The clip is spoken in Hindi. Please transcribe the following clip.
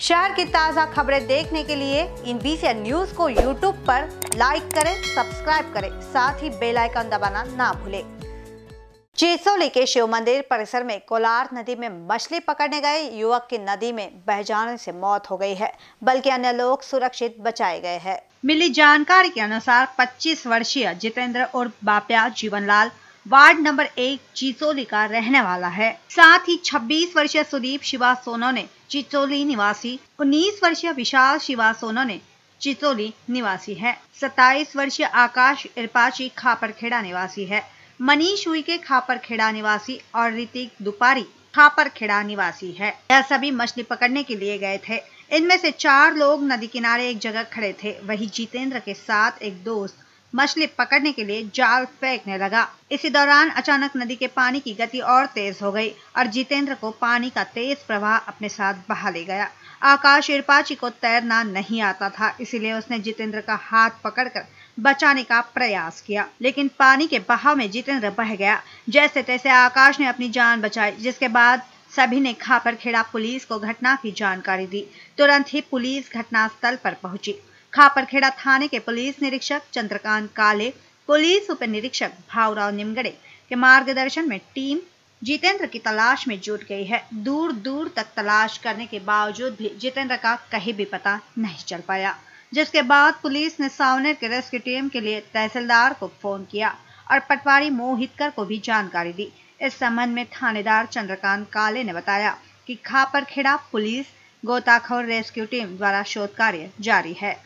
शहर की ताज़ा खबरें देखने के लिए इन बीसीएन न्यूज़ को यूट्यूब पर लाइक करें सब्सक्राइब करें, साथ ही बेल आइकन दबाना ना भूलें। चेसोली के शिव मंदिर परिसर में कोलार नदी में मछली पकड़ने गए युवक की नदी में बह जाने से मौत हो गई है, बल्कि अन्य लोग सुरक्षित बचाए गए हैं। मिली जानकारी के अनुसार 25 वर्षीय जितेंद्र और बाप्या जीवनलाल वार्ड नंबर एक चिचोली का रहने वाला है। साथ ही 26 वर्षीय सुदीप शिवा सोनो ने चिचोली निवासी 19 वर्षीय विशाल शिवा सोनो ने चिचोली निवासी है। 27 वर्षीय आकाश इरपाची खापरखेड़ा निवासी है। मनीष हुई के खापरखेड़ा निवासी और ऋतिक दुपारी खापरखेड़ा निवासी है। यह सभी मछली पकड़ने के लिए गए थे। इनमें से चार लोग नदी किनारे एक जगह खड़े थे। वही जितेंद्र के साथ एक दोस्त मछली पकड़ने के लिए जाल फेंकने लगा। इसी दौरान अचानक नदी के पानी की गति और तेज हो गई और जितेंद्र को पानी का तेज प्रवाह अपने साथ बहा ले गया। आकाश इरपाची को तैरना नहीं आता था, इसीलिए उसने जितेंद्र का हाथ पकड़कर बचाने का प्रयास किया। लेकिन पानी के बहाव में जितेंद्र बह गया। जैसे तैसे आकाश ने अपनी जान बचाई, जिसके बाद सभी ने खापर खेड़ा पुलिस को घटना की जानकारी दी। तुरंत ही पुलिस घटनास्थल पर पहुँची। खापरखेड़ा थाने के पुलिस निरीक्षक चंद्रकांत काले, पुलिस उप निरीक्षक भावराव निमगड़े के मार्गदर्शन में टीम जितेंद्र की तलाश में जुट गई है। दूर दूर तक तलाश करने के बावजूद भी जितेंद्र का कहीं भी पता नहीं चल पाया, जिसके बाद पुलिस ने सावनेर के रेस्क्यू टीम के लिए तहसीलदार को फ़ोन किया और पटवारी मोहितकर को भी जानकारी दी। इस संबंध में थानेदार चंद्रकांत काले ने बताया कि खापरखेड़ा पुलिस, गोताखोर रेस्क्यू टीम द्वारा शोध कार्य जारी है।